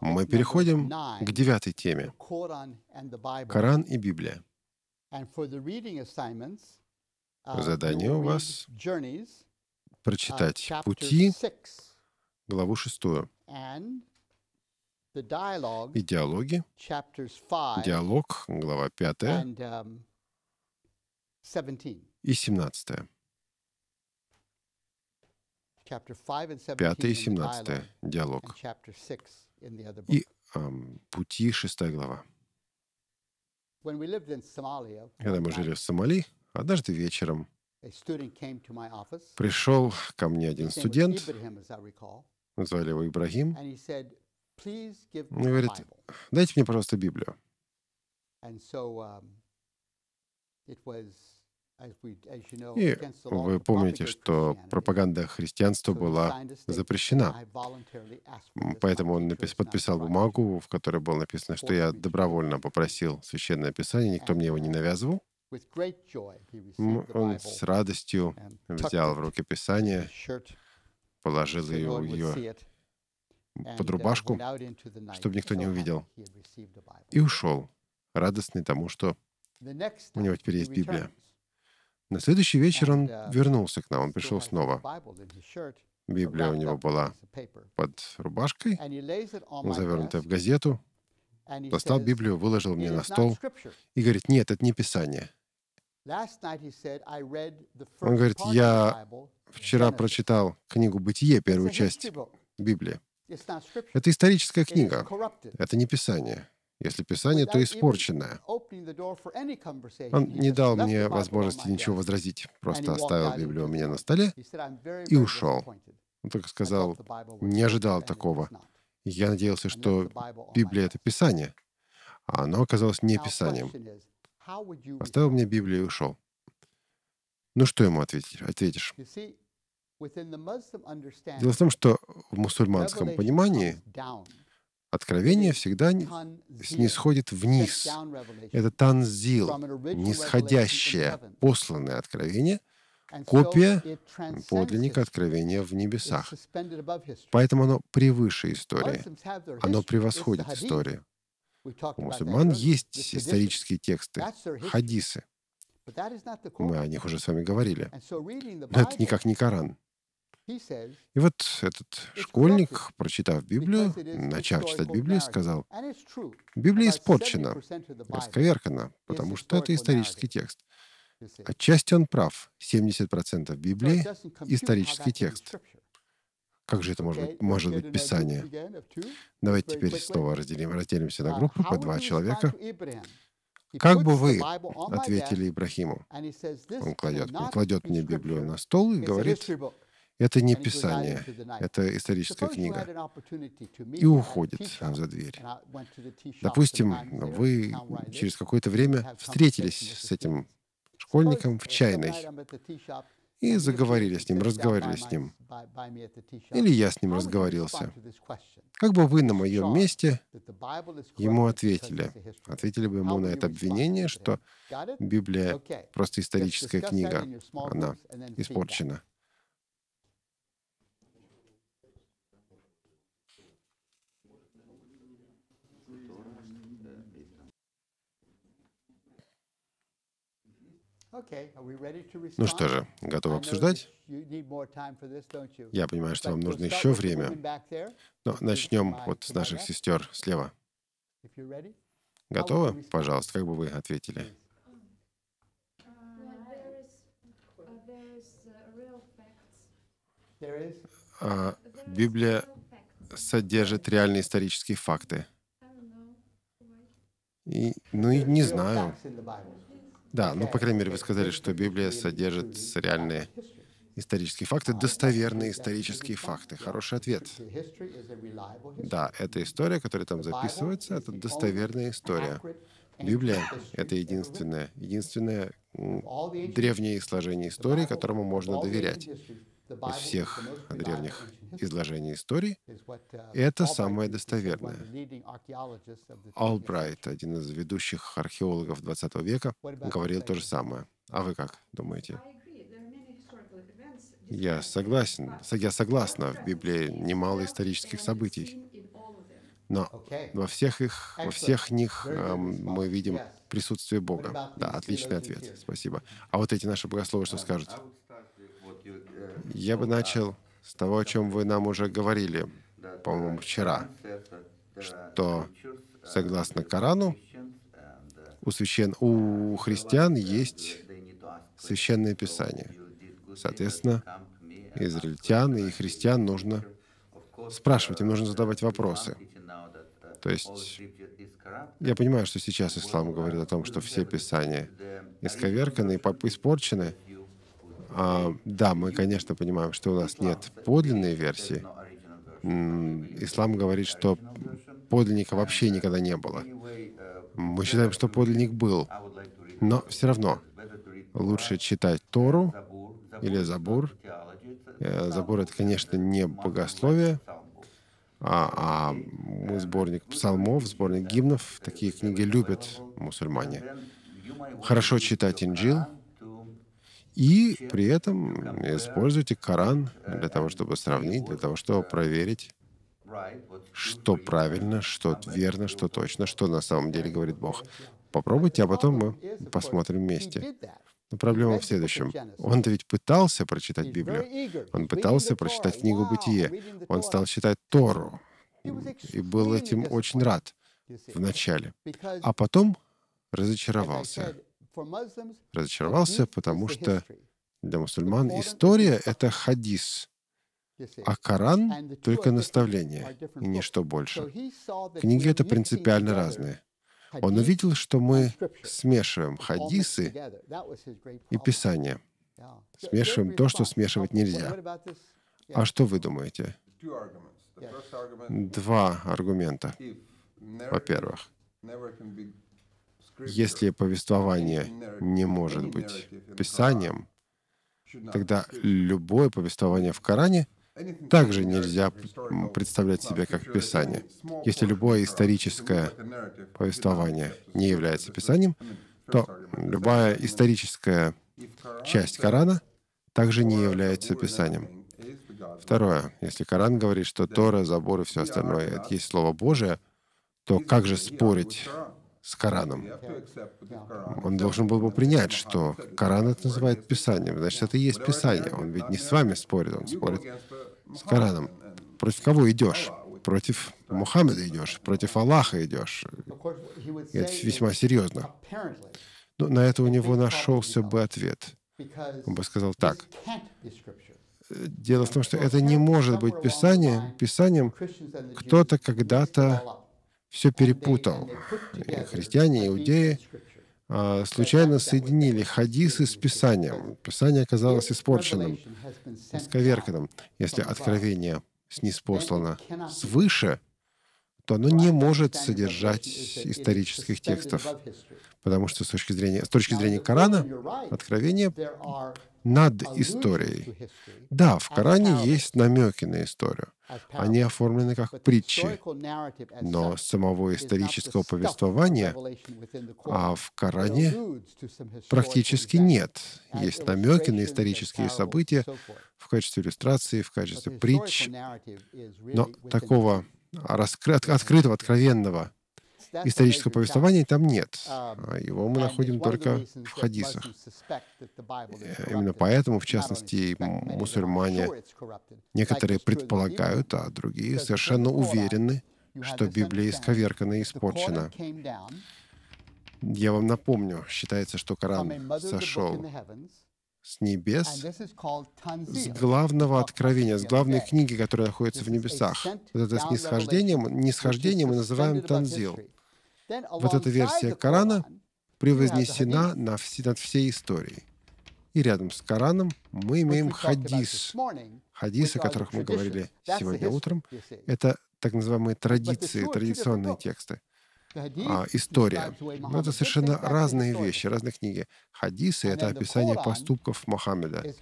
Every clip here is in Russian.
Мы переходим к девятой теме. Коран и Библия. Задание у вас прочитать «Пути», главу шестую, и диалоги, диалог, глава пятая. и семнадцатая. Пятый и семнадцатый диалог. И эм, пути шестая глава. Когда мы жили в Сомали, однажды вечером пришел ко мне один студент, звали его Ибрагим, и говорит, дайте мне, пожалуйста, Библию. И вы помните, что пропаганда христианства была запрещена. Поэтому он напис, подписал бумагу, в которой было написано, что я добровольно попросил священное писание, никто мне его не навязывал. Он с радостью взял в руки писание, положил ее, ее под рубашку, чтобы никто не увидел, и ушел, радостный тому, что у него теперь есть Библия. На следующий вечер он uh, вернулся к нам, он пришел снова. Библия у него была под рубашкой, завернутая в газету. Достал Библию, выложил мне на стол и говорит, нет, это не Писание. Он говорит, я вчера прочитал книгу «Бытие», первую часть Библии. Это историческая книга, это не Писание. Если Писание, то испорченное. Он не дал мне возможности ничего возразить, просто оставил Библию у меня на столе и ушел. Он только сказал, не ожидал такого. Я надеялся, что Библия — это Писание, а оно оказалось не Писанием. Оставил мне Библию и ушел. Ну что ему ответить, ответишь? Дело в том, что в мусульманском понимании Откровение всегда снисходит вниз. Это танзил, нисходящее, посланное откровение, копия подлинника откровения в небесах. Поэтому оно превыше истории. Оно превосходит историю. У мусульман есть исторические тексты, хадисы. Мы о них уже с вами говорили. Но это никак не Коран. И вот этот школьник, прочитав Библию, начав читать Библию, сказал, Библия испорчена, расковеркана, потому что это исторический текст. Отчасти он прав. 70% Библии — исторический текст. Как же это может быть, может быть Писание? Давайте теперь снова разделим, разделимся на группы по два человека. Как бы вы ответили Ибрахиму? Он кладет, он кладет мне Библию на стол и говорит, это не Писание, это историческая книга. И уходит за дверь. Допустим, вы через какое-то время встретились с этим школьником в чайной и заговорили с ним, разговаривали с ним. Или я с ним разговорился. Как бы вы на моем месте ему ответили? Ответили бы ему на это обвинение, что Библия просто историческая книга, она испорчена. Ну что же, готовы обсуждать? Я понимаю, что вам нужно еще время. Но начнем вот с наших сестер слева. Готовы? Пожалуйста, как бы вы ответили? А, Библия содержит реальные исторические факты. И, ну и не знаю. Да, ну, по крайней мере, вы сказали, что Библия содержит реальные исторические факты, достоверные исторические факты. Хороший ответ. Да, это история, которая там записывается, это достоверная история. Библия — это единственное, единственное древнее изложение истории, которому можно доверять из всех древних изложений истории, и это самое достоверное. Албрайт, один из ведущих археологов XX века, говорил то же самое. А вы как думаете? Я согласен. Я согласна. В Библии немало исторических событий. Но во всех их, во всех них э, мы видим присутствие Бога. Да, отличный ответ. Спасибо. А вот эти наши богословы что скажут? Я бы начал с того, о чем вы нам уже говорили, по-моему, вчера, что согласно Корану у, священ... у христиан есть священное писание. Соответственно, израильтян и христиан нужно спрашивать, им нужно задавать вопросы. То есть я понимаю, что сейчас ислам говорит о том, что все писания исковерканы и испорчены. А, да, мы, конечно, понимаем, что у нас нет подлинной версии. Ислам говорит, что подлинника вообще никогда не было. Мы считаем, что подлинник был. Но все равно лучше читать Тору или Забур. Э, Забур — это, конечно, не богословие, а, а сборник псалмов, сборник гимнов. Такие книги любят мусульмане. Хорошо читать Инджил, и при этом используйте Коран для того, чтобы сравнить, для того, чтобы проверить, что правильно, что верно, что точно, что на самом деле говорит Бог. Попробуйте, а потом мы посмотрим вместе. Но проблема в следующем. Он-то ведь пытался прочитать Библию. Он пытался прочитать книгу «Бытие». Он стал читать Тору. И был этим очень рад вначале. А потом разочаровался. Разочаровался, потому что для мусульман история — это хадис, а Коран — только наставление, и ничто больше. Книги — это принципиально разные. Он увидел, что мы смешиваем хадисы и Писание. Смешиваем то, что смешивать нельзя. А что вы думаете? Два аргумента. Во-первых, если повествование не может быть Писанием, тогда любое повествование в Коране также нельзя представлять себе как Писание. Если любое историческое повествование не является Писанием, то любая историческая часть Корана также не является Писанием. Второе. Если Коран говорит, что Тора, Забор и все остальное — это есть Слово Божие, то как же спорить с Кораном. Он должен был бы принять, что Коран это называет Писанием. Значит, это и есть Писание. Он ведь не с вами спорит, он спорит с Кораном. Против кого идешь? Против Мухаммеда идешь, против Аллаха идешь. И это весьма серьезно. Но на это у него нашелся бы ответ. Он бы сказал так. Дело в том, что это не может быть Писанием. Писанием кто-то когда-то все перепутал. И христиане, иудеи а, случайно соединили хадисы с Писанием. Писание оказалось испорченным, исковерканным. Если откровение снизпослано свыше, то оно не может содержать исторических текстов, потому что с точки зрения, с точки зрения Корана откровение над историей. Да, в Коране есть намеки на историю. Они оформлены как притчи, но самого исторического повествования а в Коране практически нет. Есть намеки на исторические события в качестве иллюстрации, в качестве притч, но такого раскры- открытого, откровенного исторического повествования там нет. А его мы находим только в хадисах. Э, именно поэтому, в частности, мусульмане некоторые предполагают, а другие совершенно уверены, что Библия исковеркана и испорчена. Я вам напомню, считается, что Коран сошел с небес, с главного откровения, с главной книги, которая находится в небесах. Вот это снисхождением, нисхождением мы называем танзил. Вот эта версия Корана превознесена над всей историей. И рядом с Кораном мы имеем хадис. Хадис, о которых мы говорили сегодня утром, это так называемые традиции, традиционные тексты. А, история. Но это совершенно разные вещи, разные книги. Хадисы — это описание поступков Мухаммеда.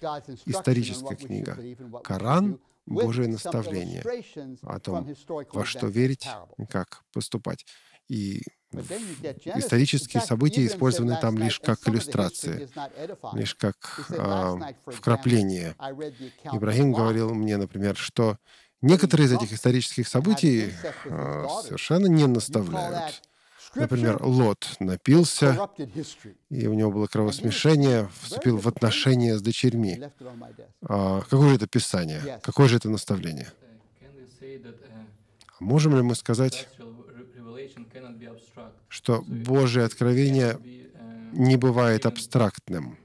Историческая книга. Коран — Божие наставление о том, во что верить, как поступать. И исторические события использованы там лишь как иллюстрации, лишь как а, вкрапление. Ибрагим говорил мне, например, что Некоторые из этих исторических событий э, совершенно не наставляют. Например, Лот напился, и у него было кровосмешение, вступил в отношения с дочерьми. А, какое же это писание? Какое же это наставление? Можем ли мы сказать, что Божье откровение не бывает абстрактным?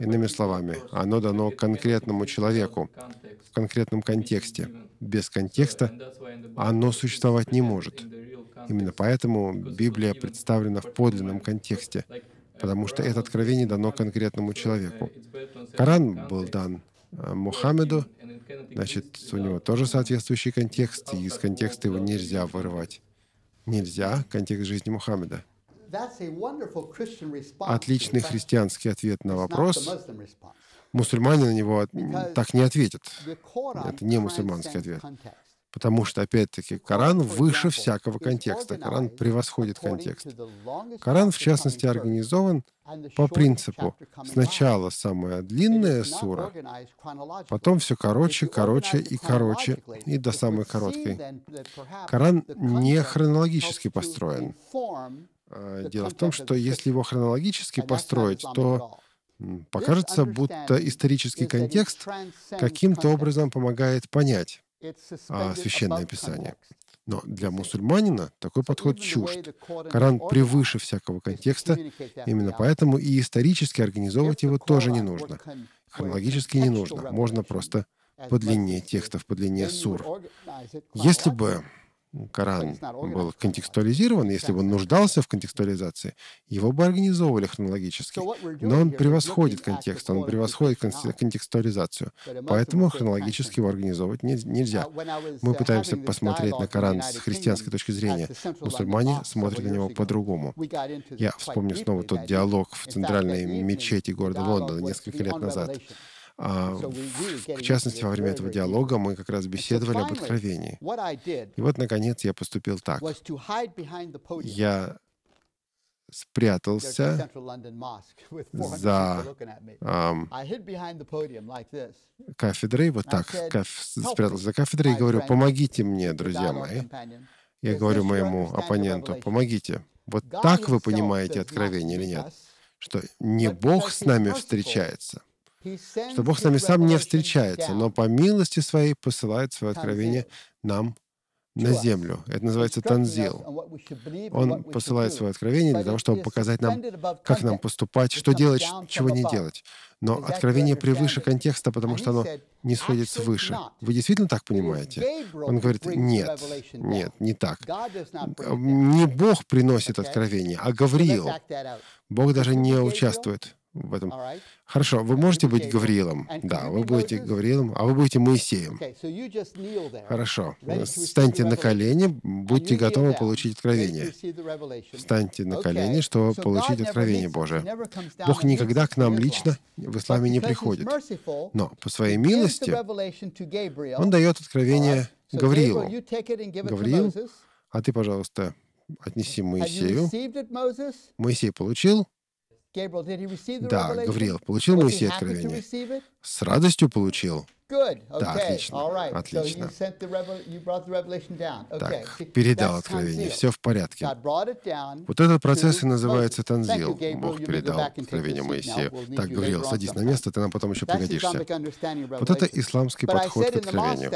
Иными словами, оно дано конкретному человеку в конкретном контексте. Без контекста оно существовать не может. Именно поэтому Библия представлена в подлинном контексте, потому что это откровение дано конкретному человеку. Коран был дан э, Мухаммеду, значит, у него тоже соответствующий контекст, и из контекста его нельзя вырывать. Нельзя контекст жизни Мухаммеда. Отличный христианский ответ на вопрос. Мусульмане на него так не ответят. Это не мусульманский ответ. Потому что, опять-таки, Коран выше всякого контекста. Коран превосходит контекст. Коран, в частности, организован по принципу сначала самая длинная сура, потом все короче, короче и короче, и до самой короткой. Коран не хронологически построен. А, дело в том, что если его хронологически построить, то покажется, будто исторический контекст каким-то образом помогает понять священное писание. Но для мусульманина такой подход чужд. Коран превыше всякого контекста, именно поэтому и исторически организовывать его тоже не нужно. Хронологически не нужно. Можно просто по длине текстов, по длине сур. Если бы Коран был контекстуализирован, если бы он нуждался в контекстуализации, его бы организовывали хронологически. Но он превосходит контекст, он превосходит контекстуализацию. Поэтому хронологически его организовывать нельзя. Мы uh, пытаемся посмотреть на Коран с христианской точки зрения. Мусульмане смотрят на него по-другому. Я вспомню снова тот диалог в центральной мечети города Лондона несколько лет назад. А, в частности, во время этого диалога мы как раз беседовали об откровении. И вот, наконец, я поступил так. Я спрятался за um, кафедрой, вот так, каф, спрятался за кафедрой и говорю, помогите мне, друзья мои. Я говорю моему оппоненту, помогите. Вот так вы понимаете откровение или нет? Что не Бог с нами встречается, что Бог с нами сам не встречается, но по милости своей посылает свое откровение нам на землю. Это называется танзил. Он посылает свое откровение для того, чтобы показать нам, как нам поступать, что делать, чего не делать. Но откровение превыше контекста, потому что оно не сходит свыше. Вы действительно так понимаете? Он говорит, нет, нет, не так. Не Бог приносит откровение, а Гавриил. Бог даже не участвует в этом. Хорошо, вы можете быть Гавриилом. Да, вы будете Гавриилом, а вы будете Моисеем. Хорошо. Встаньте на колени, будьте готовы получить откровение. Встаньте на колени, чтобы получить откровение Божие. Бог никогда к нам лично в исламе не приходит. Но по своей милости Он дает откровение Гавриилу. Гавриил, а ты, пожалуйста, отнеси Моисею. Моисей получил, да, Гавриил, получил Моисей откровение? С радостью получил. Да, отлично, отлично. Так, передал откровение, все в порядке. Вот этот процесс и называется танзил. Бог передал откровение Моисею. Так, Гавриил, садись на место, ты нам потом еще пригодишься. Вот это исламский подход к откровению.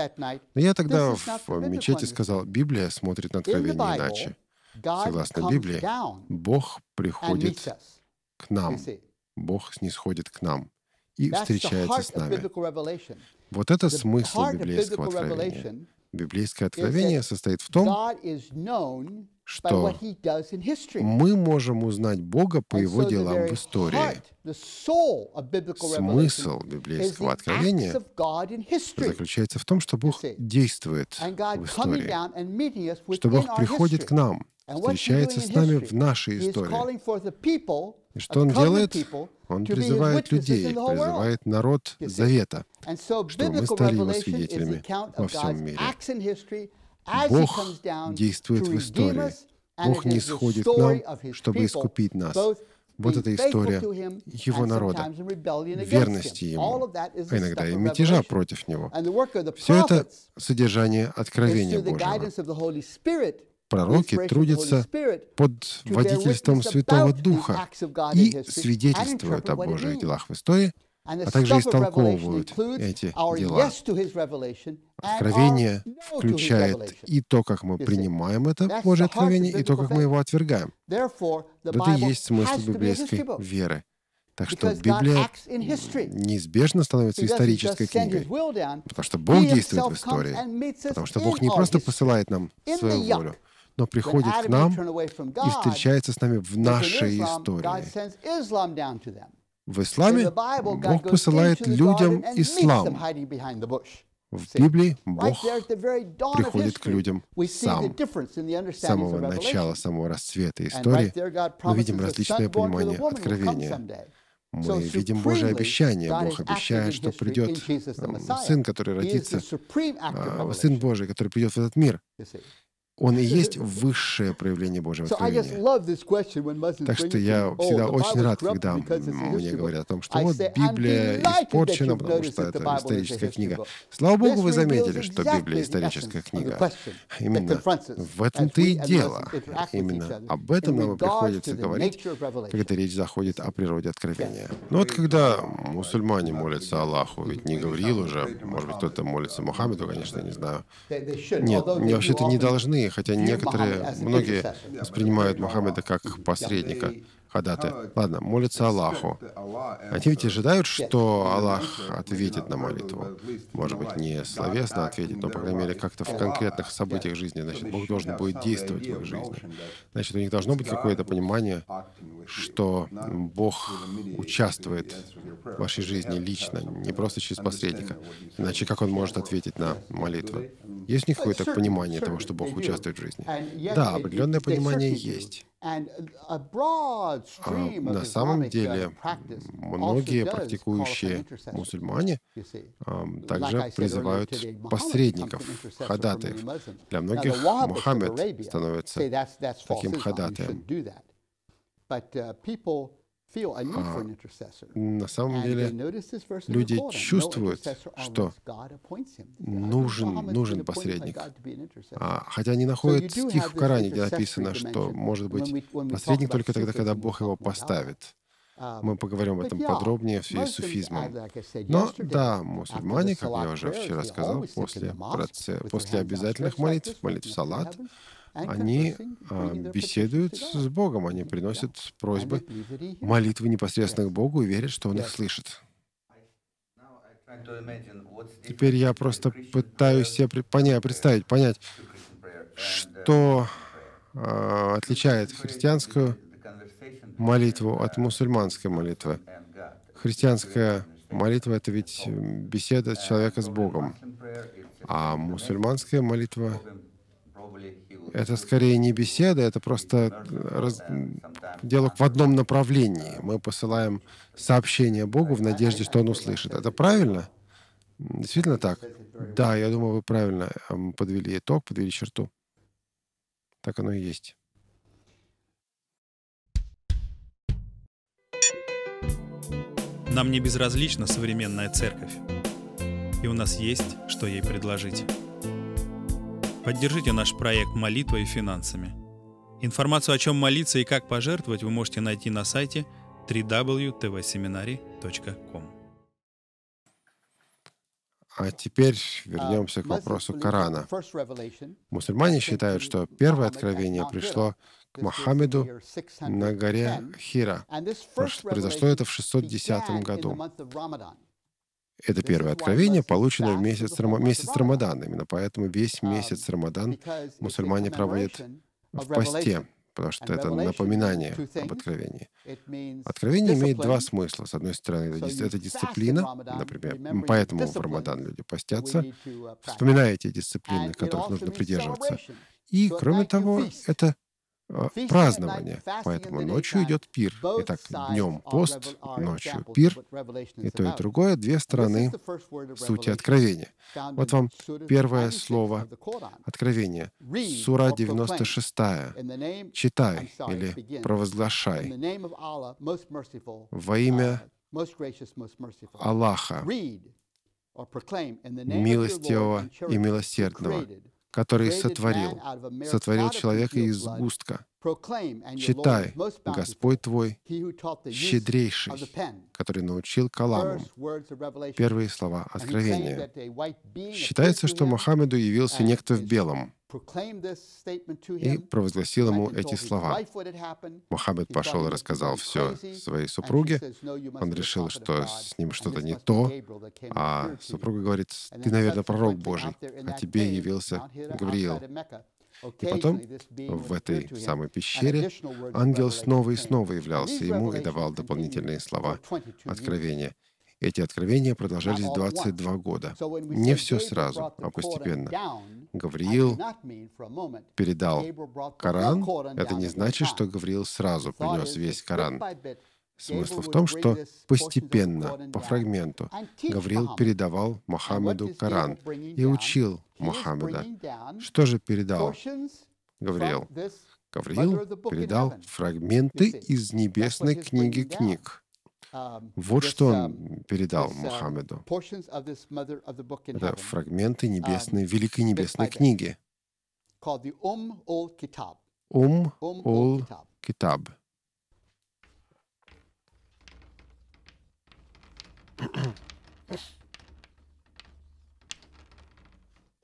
Но я тогда в мечети сказал, Библия смотрит на откровение иначе. Согласно Библии, Бог приходит к нам. Бог снисходит к нам и встречается с нами. Вот это смысл библейского откровения. Библейское откровение состоит в том, что мы можем узнать Бога по Его делам в истории. Смысл библейского откровения заключается в том, что Бог действует в истории, что Бог приходит к нам, встречается с нами в нашей истории. И что он делает? Он призывает людей, призывает народ Завета, чтобы мы стали его свидетелями во всем мире. Бог действует в истории. Бог не сходит к нам, чтобы искупить нас. Вот эта история его народа, верности ему, а иногда и мятежа против него. Все это содержание откровения Божьего. Пророки трудятся под водительством Святого Духа и свидетельствуют о Божьих делах в истории, а также истолковывают эти дела. Откровение включает и то, как мы принимаем это Божье откровение, и то, как мы его отвергаем. Это и есть смысл библейской веры. Так что Библия неизбежно становится исторической книгой, потому что Бог действует в истории, потому что Бог не просто посылает нам свою волю, но приходит к нам и встречается с нами в нашей истории. В исламе Бог посылает людям ислам. В Библии Бог приходит к людям сам. С самого начала, самого расцвета истории мы видим различное понимание откровения. Мы видим Божье обещание. Бог обещает, что придет Сын, который родится, а, Сын Божий, который придет в этот мир. Он и есть высшее проявление Божьего откровения. Так что я всегда очень рад, когда мне говорят о том, что вот Библия испорчена, потому что это историческая книга. Слава Богу, вы заметили, что Библия историческая книга. Именно в этом-то и дело. Именно об этом нам приходится говорить, когда речь заходит о природе откровения. Но вот когда мусульмане молятся Аллаху, ведь не говорил уже, может быть, кто-то молится Мухаммеду, конечно, не знаю. Нет, вообще-то не должны хотя некоторые, многие воспринимают Мухаммеда как посредника ходаты. Ладно, молятся Аллаху. Они ведь ожидают, что Аллах ответит на молитву. Может быть, не словесно ответит, но, по крайней мере, как-то в конкретных событиях жизни. Значит, Бог должен будет действовать в их жизни. Значит, у них должно быть какое-то понимание, что Бог участвует в вашей жизни лично, не просто через посредника. Иначе как Он может ответить на молитву? Есть у них какое-то понимание того, что Бог участвует в жизни? Да, определенное понимание есть. А, на самом деле, многие практикующие мусульмане также призывают посредников, ходатаев. Для многих Мухаммед становится таким ходатаем. А, на самом деле люди чувствуют, что нужен, нужен посредник. А, хотя они находят стих в Коране, где написано, что может быть посредник только тогда, когда Бог его поставит. Um, Мы поговорим об этом подробнее в связи с суфизмом. Но да, мусульмане, как я уже вчера сказал, после, после обязательных молитв, молитв салат, они а, беседуют с Богом, они приносят просьбы, молитвы непосредственно к Богу и верят, что Он их слышит. Теперь я просто пытаюсь себе понять, представить, понять, что э, отличает христианскую молитву от мусульманской молитвы. Христианская молитва — это ведь беседа человека с Богом, а мусульманская молитва это скорее не беседа, это просто раз... диалог в одном направлении. Мы посылаем сообщение Богу в надежде, что Он услышит. Это правильно? Действительно так? Да, я думаю, вы правильно подвели итог, подвели черту. Так оно и есть. Нам не безразлична современная церковь, и у нас есть, что ей предложить. Поддержите наш проект молитвой и финансами. Информацию о чем молиться и как пожертвовать вы можете найти на сайте www.tvseminary.com. А теперь вернемся к вопросу Корана. Мусульмане считают, что первое откровение пришло к Мухаммеду на горе Хира. Произошло это в 610 году. Это первое откровение, полученное в месяц, месяц Рамадан. Именно поэтому весь um, месяц Рамадан мусульмане проводят в посте, потому что это напоминание об откровении. Откровение имеет два смысла. С одной стороны, это, это дисциплина, например, поэтому в Рамадан люди постятся, uh, вспоминая эти дисциплины, которых нужно придерживаться. И, кроме того, это празднование. Поэтому ночью идет пир. Итак, днем пост, ночью пир. И то, и другое — две стороны сути откровения. Вот вам первое слово откровения. Сура 96. Читай или провозглашай во имя Аллаха, милостивого и милосердного, который сотворил, сотворил человека из сгустка. Читай, Господь твой, щедрейший, который научил Каламу. Первые слова Откровения. Считается, что Мухаммеду явился некто в белом, и провозгласил ему эти слова. Мухаммед пошел и рассказал все своей супруге. Он решил, что с ним что-то не то, а супруга говорит, ты, наверное, пророк Божий, а тебе явился Гавриил. И потом в этой самой пещере ангел снова и снова являлся ему и давал дополнительные слова откровения. Эти откровения продолжались 22 года. Не все сразу, а постепенно. Гавриил передал Коран. Это не значит, что Гавриил сразу принес весь Коран. Смысл в том, что постепенно, по фрагменту, Гавриил передавал Мухаммеду Коран и учил Мухаммеда. Что же передал Гавриил? Гавриил передал фрагменты из небесной книги книг. Um, вот что он um, передал uh, Мухаммеду. Это фрагменты небесной, um, великой небесной книги. Ум Ул Китаб.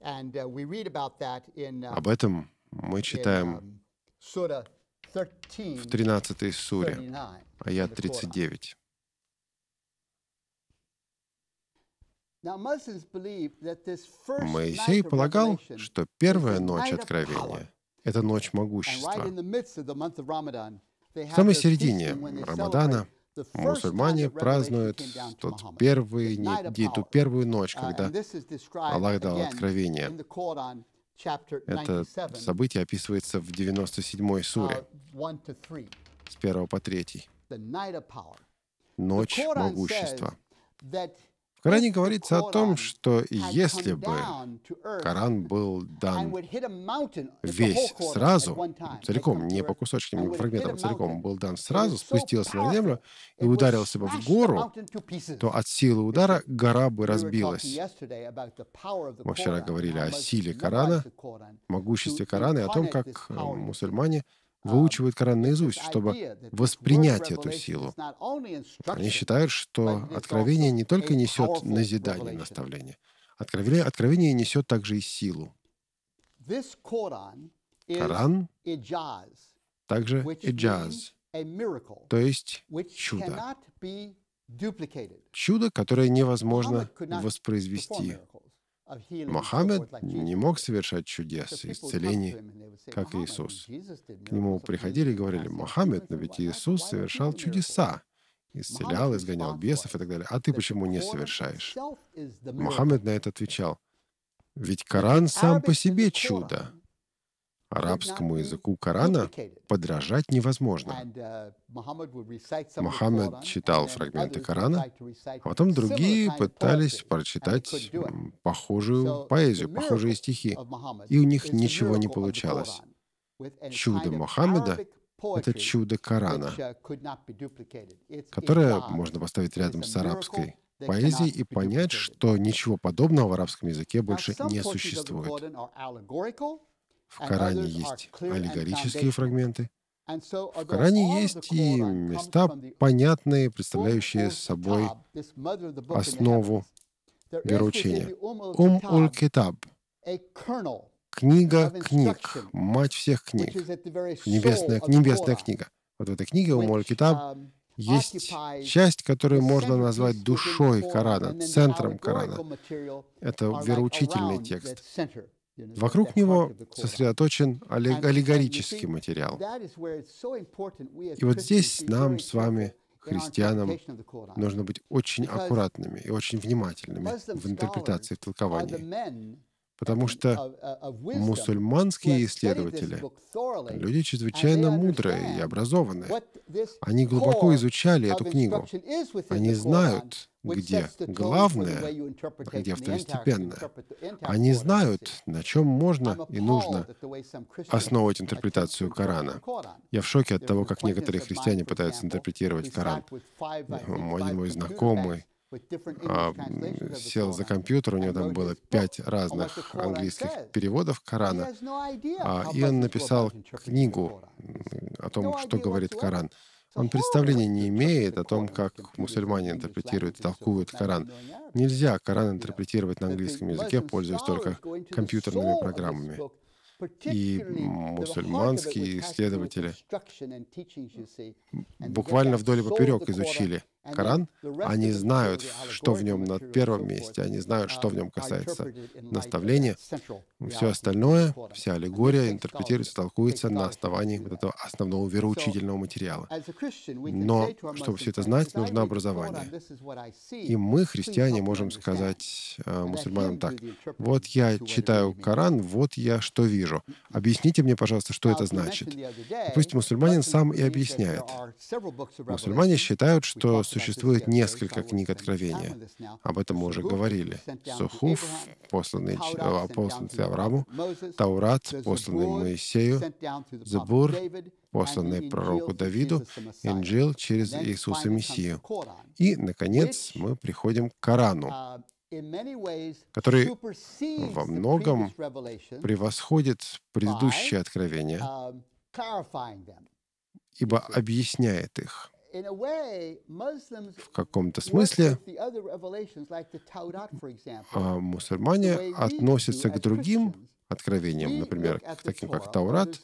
Об этом мы читаем в 13 суре, аят 39. Моисей полагал, что первая ночь откровения — это ночь могущества. В самой середине Рамадана мусульмане празднуют тот первый, ту первую ночь, uh, когда Аллах дал откровение. Это событие описывается в 97-й суре, uh, с 1 по 3. Ночь могущества. В Коране говорится о том, что если бы Коран был дан весь сразу, целиком, не по кусочкам, не по фрагментам, целиком был дан сразу, спустился на землю и ударился бы в гору, то от силы удара гора бы разбилась. Мы вчера говорили о силе Корана, могуществе Корана и о том, как э, мусульмане выучивают Коран наизусть, чтобы воспринять эту силу. Они считают, что откровение не только несет назидание, наставление. Откровение, откровение несет также и силу. Коран также иджаз, то есть чудо. Чудо, которое невозможно воспроизвести. Мохаммед не мог совершать чудес, исцелений, как Иисус. К нему приходили и говорили, «Мохаммед, но ведь Иисус совершал чудеса, исцелял, изгонял бесов и так далее. А ты почему не совершаешь?» Мохаммед на это отвечал, «Ведь Коран сам по себе чудо арабскому языку Корана подражать невозможно. Uh, Мухаммед читал фрагменты Корана, а потом другие пытались прочитать похожую поэзию, похожие стихи, и у них ничего не получалось. Чудо Мухаммеда — это чудо Корана, uh, которое можно поставить рядом с арабской поэзией и понять, что ничего подобного в арабском языке больше не существует. В Коране есть аллегорические фрагменты. В Коране есть и места, понятные, представляющие собой основу вероучения. Ум уль китаб книга книг, мать всех книг, небесная, небесная книга. Вот в этой книге Ум уль китаб есть часть, которую можно назвать душой Корана, центром Корана. Это вероучительный текст. Вокруг него сосредоточен аллегорический материал. И вот здесь нам с вами, христианам, нужно быть очень аккуратными и очень внимательными в интерпретации, в толковании. Потому что мусульманские исследователи, люди чрезвычайно мудрые и образованные, они глубоко изучали эту книгу. Они знают, где главное, где второстепенное. Они знают, на чем можно и нужно основывать интерпретацию Корана. Я в шоке от того, как некоторые христиане пытаются интерпретировать Коран. Один мой знакомый а, сел за компьютер, у него там было пять разных английских переводов Корана, а, и он написал книгу о том, что говорит Коран. Он представления не имеет о том, как мусульмане интерпретируют и толкуют Коран. Нельзя Коран интерпретировать на английском языке, пользуясь только компьютерными программами и мусульманские исследователи буквально вдоль и поперек изучили Коран, они знают, что в нем на первом месте, они знают, что в нем касается наставления. Все остальное, вся аллегория интерпретируется, толкуется на основании вот этого основного вероучительного материала. Но, чтобы все это знать, нужно образование. И мы, христиане, можем сказать э, мусульманам так, вот я читаю Коран, вот я что вижу. Объясните мне, пожалуйста, что это значит. Пусть мусульманин сам и объясняет. Мусульмане считают, что существует несколько книг Откровения. Об этом мы уже говорили. Сухуф, посланный, посланный Аврааму, Таурат, посланный Моисею, Забур, посланный пророку Давиду, Инджил через Иисуса Мессию. И, наконец, мы приходим к Корану, который во многом превосходит предыдущие откровения, ибо объясняет их. В каком-то смысле а, мусульмане относятся к другим откровениям, например, к таким как Таурат,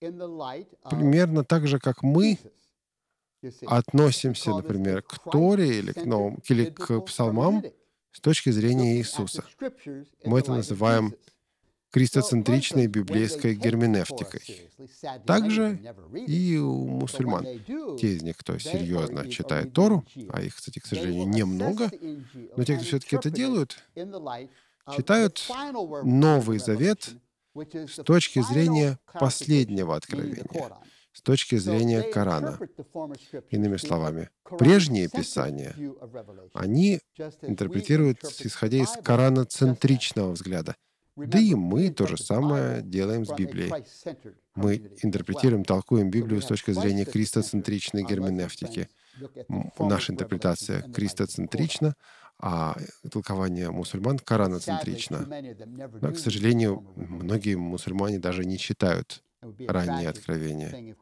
примерно так же, как мы относимся, например, к Торе или к, новым, или к псалмам с точки зрения Иисуса. Мы это называем кристоцентричной библейской герменевтикой. Также и у мусульман. Те из них, кто серьезно читает Тору, а их, кстати, к сожалению, немного, но те, кто все-таки это делают, читают Новый Завет с точки зрения последнего откровения, с точки зрения Корана. Иными словами, прежние писания, они интерпретируют, исходя из Корана-центричного взгляда — да и мы то же самое делаем с Библией. Мы интерпретируем, толкуем Библию с точки зрения кристоцентричной герменевтики. Наша интерпретация кристоцентрична, а толкование мусульман кораноцентрично. Но, к сожалению, многие мусульмане даже не читают ранние откровения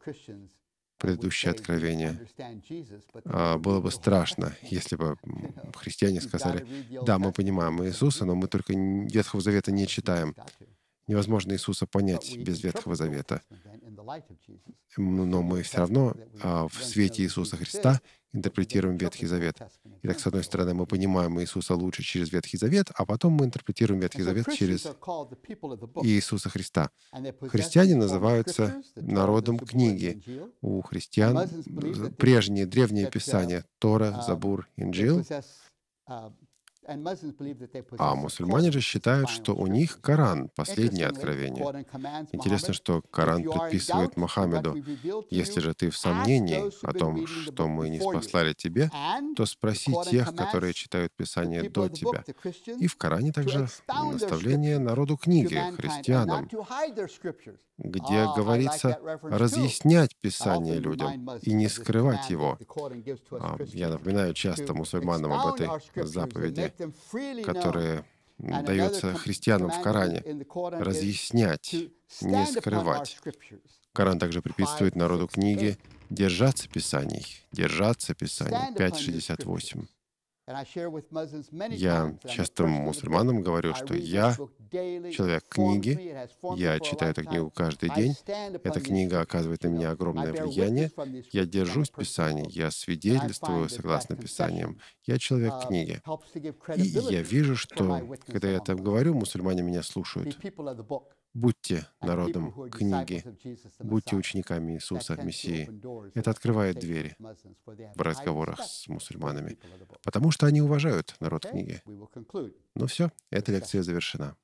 предыдущее откровение. А, было бы страшно, если бы христиане сказали, да, мы понимаем Иисуса, но мы только Ветхого Завета не читаем. Невозможно Иисуса понять без Ветхого Завета. Но мы все равно а, в свете Иисуса Христа интерпретируем Ветхий Завет. Итак, с одной стороны, мы понимаем Иисуса лучше через Ветхий Завет, а потом мы интерпретируем Ветхий Завет через Иисуса Христа. Христиане называются народом книги. У христиан прежние древние писания — Тора, Забур, Инджил а мусульмане же считают, что у них Коран — последнее откровение. Интересно, что Коран предписывает Мухаммеду, если же ты в сомнении о том, что мы не спаслали тебе, то спроси тех, которые читают Писание до тебя. И в Коране также наставление народу книги, христианам, где ah, говорится разъяснять Писание людям и не скрывать его. А, я напоминаю часто мусульманам об этой заповеди, которая дается христианам в Коране, разъяснять, не скрывать. Коран также приписывает народу книги держаться Писаний, держаться Писаний 5.68. Я часто мусульманам говорю, что я человек книги, я читаю эту книгу каждый день, эта книга оказывает на меня огромное влияние, я держусь Писаний, я свидетельствую согласно Писаниям, я человек книги. И я вижу, что, когда я это говорю, мусульмане меня слушают. Будьте народом книги, будьте учениками Иисуса, Мессии. Это открывает двери в разговорах с мусульманами, потому что они уважают народ книги. Ну все, эта лекция завершена.